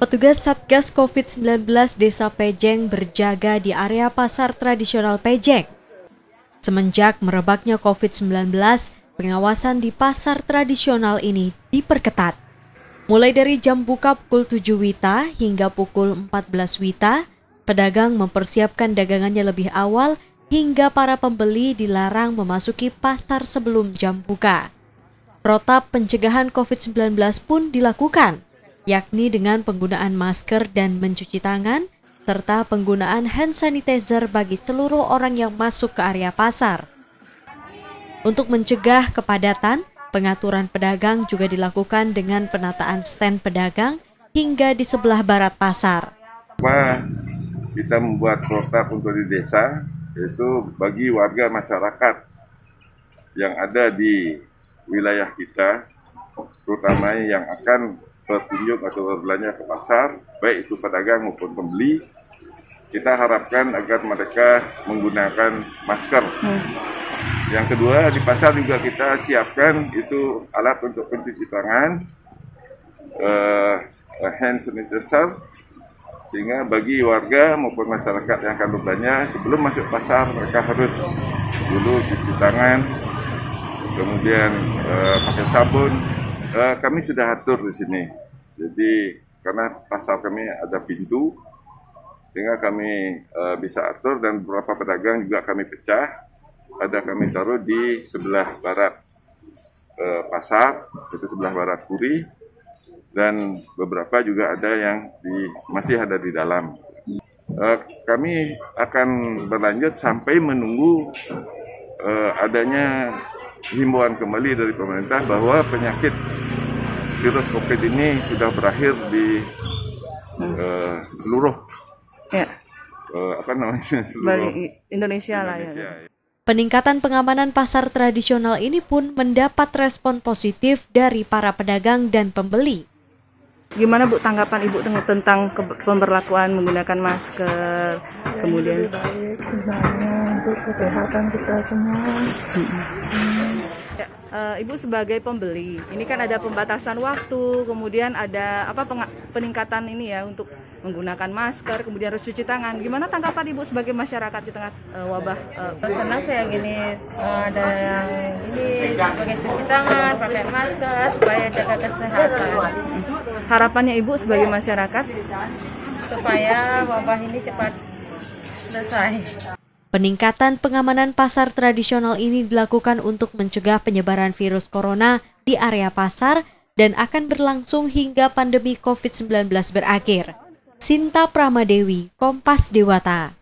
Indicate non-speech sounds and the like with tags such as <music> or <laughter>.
Petugas Satgas COVID-19 Desa Pejeng berjaga di area pasar tradisional Pejeng. Semenjak merebaknya COVID-19, pengawasan di pasar tradisional ini diperketat. Mulai dari jam buka pukul 7 Wita hingga pukul 14 Wita, pedagang mempersiapkan dagangannya lebih awal hingga para pembeli dilarang memasuki pasar sebelum jam buka. Protap pencegahan COVID-19 pun dilakukan yakni dengan penggunaan masker dan mencuci tangan, serta penggunaan hand sanitizer bagi seluruh orang yang masuk ke area pasar. Untuk mencegah kepadatan, pengaturan pedagang juga dilakukan dengan penataan stand pedagang hingga di sebelah barat pasar. Kita membuat protap untuk di desa, yaitu bagi warga masyarakat yang ada di wilayah kita, terutama yang akan berkunjung atau berbelanja ke pasar, baik itu pedagang maupun pembeli, kita harapkan agar mereka menggunakan masker. Hmm. Yang kedua di pasar juga kita siapkan itu alat untuk pencuci tangan, uh, hand sanitizer, sehingga bagi warga maupun masyarakat yang akan berbelanja sebelum masuk pasar mereka harus dulu cuci tangan, kemudian uh, pakai sabun, Uh, kami sudah atur di sini. Jadi karena pasar kami ada pintu, sehingga kami uh, bisa atur dan beberapa pedagang juga kami pecah. Ada kami taruh di sebelah barat uh, pasar, itu sebelah barat Puri, dan beberapa juga ada yang di, masih ada di dalam. Uh, kami akan berlanjut sampai menunggu uh, adanya himbauan kembali dari pemerintah bahwa penyakit virus COVID ini sudah berakhir di hmm. uh, seluruh ya. uh, apa namanya <laughs> seluruh Indonesia, Indonesia lah ya. Peningkatan pengamanan pasar tradisional ini pun mendapat respon positif dari para pedagang dan pembeli. Gimana Bu tanggapan Ibu tentang pemberlakuan menggunakan masker kemudian baik sebenarnya untuk kesehatan kita semua. Hmm uh, Ibu sebagai pembeli, ini kan ada pembatasan waktu, kemudian ada apa peningkatan ini ya untuk menggunakan masker, kemudian harus cuci tangan. Gimana tanggapan Ibu sebagai masyarakat di tengah uh, wabah? Uh, Senang saya gini uh, ada yang ini pakai cuci tangan, pakai masker supaya jaga kesehatan. Harapannya Ibu sebagai masyarakat supaya wabah ini cepat selesai. Peningkatan pengamanan pasar tradisional ini dilakukan untuk mencegah penyebaran virus corona di area pasar dan akan berlangsung hingga pandemi COVID-19 berakhir. Sinta Pramadewi, Kompas Dewata.